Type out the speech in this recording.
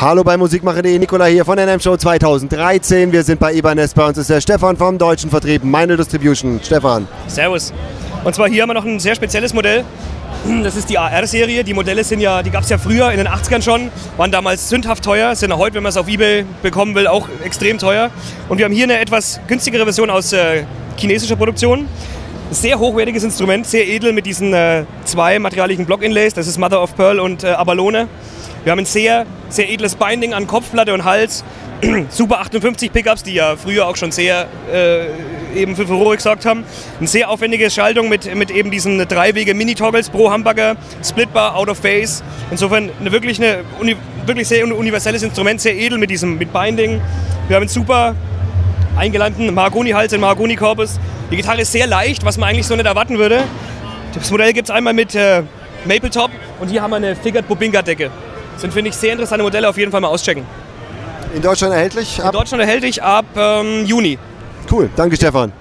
Hallo bei Musikmacher.de, Nikola hier von NM Show 2013. Wir sind bei Ibanez. Bei uns ist der Stefan vom deutschen Vertrieb Meine Distribution. Stefan. Servus. Und zwar hier haben wir noch ein sehr spezielles Modell. Das ist die AR-Serie. Die Modelle sind ja, die gab es ja früher in den 80ern schon, waren damals sündhaft teuer, sind heute, wenn man es auf Ebay bekommen will, auch extrem teuer. Und wir haben hier eine etwas günstigere Version aus äh, chinesischer Produktion. Sehr hochwertiges Instrument, sehr edel mit diesen äh, zwei materialischen Block-Inlays. Das ist Mother of Pearl und äh, Abalone. Wir haben ein sehr, sehr edles Binding an Kopfplatte und Hals. Super 58 Pickups, die ja früher auch schon sehr äh, eben für Furore gesorgt haben. Eine sehr aufwendige Schaltung mit, mit eben diesen drei Wege Mini-Toggles pro Hamburger, Splitbar, Out of Phase. Insofern eine wirklich, eine, wirklich sehr universelles Instrument, sehr edel mit diesem mit Binding. Wir haben einen super eingeleimten Mahagoni-Hals, einen Mahagoni-Korpus. Die Gitarre ist sehr leicht, was man eigentlich so nicht erwarten würde. Das Modell gibt es einmal mit äh, Maple Top und hier haben wir eine Figured Bobinga-Decke. Sind, finde ich, sehr interessante Modelle, auf jeden Fall mal auschecken. In Deutschland erhältlich? In Deutschland erhältlich ab ähm, Juni. Cool, danke Stefan.